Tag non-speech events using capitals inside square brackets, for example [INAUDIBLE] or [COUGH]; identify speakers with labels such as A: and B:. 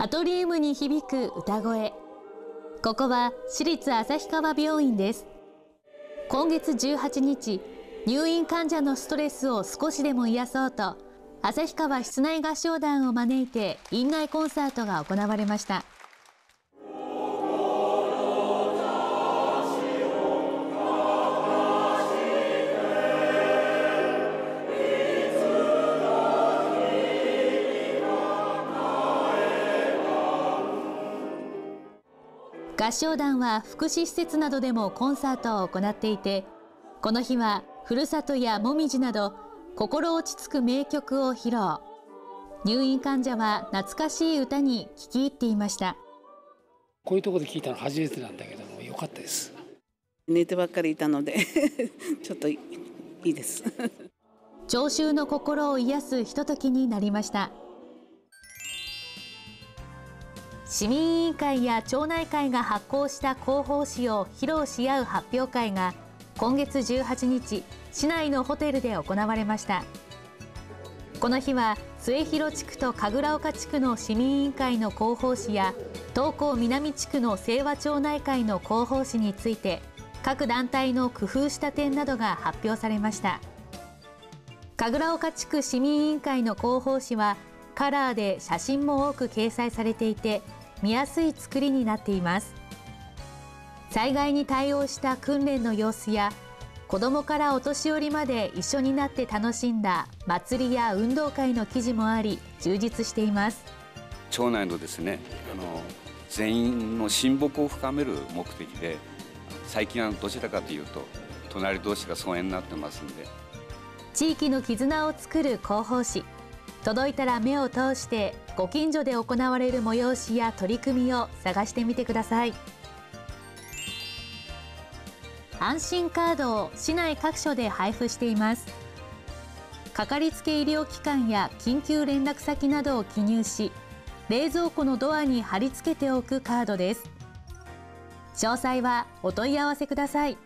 A: アトリウムに響く歌声。ここは私立旭川病院です。今月18日入院患者のストレスを少しでも癒そうと旭川室内合唱団を招いて院内コンサートが行われました。合唱団は福祉施設などでもコンサートを行っていてこの日はふるさとやもみじなど心落ち着く名曲を披露。入院患者は懐かしい歌に聞き入っていました。
B: こういうところで聞いたの初めてなんだけども良かったです。
C: 寝てばっかりいたので [LAUGHS] ちょっといいです。[LAUGHS]
A: 聴衆の心を癒すひとときになりました市民委員会や町内会が発行した広報誌を披露し合う発表会が今月18日市内のホテルで行われました。この日は末広地区と神楽岡地区の市民委員会の広報誌や東高南地区の清和町内会の広報誌について各団体の工夫した点などが発表されました。神楽岡地区市民委員会の広報誌はカラーで写真も多く掲載されていて見やすい作りになっています。災害に対応した訓練の様子や子どもからお年寄りまで一緒になって楽しんだ祭りや運動会の記事もあり充実しています。
D: 町内のですねあの全員の親睦を深める目的で最近はどちらかというと隣同士が疎遠になってますんで。
A: 地域の絆を作る広報誌届いたら目を通してご近所で行われる催しや取り組みを探してみてください。安心カードを市内各所で配布しています。かかりつけ医療機関や緊急連絡先などを記入し冷蔵庫のドアに貼り付けておくカードです。詳細はお問い合わせください。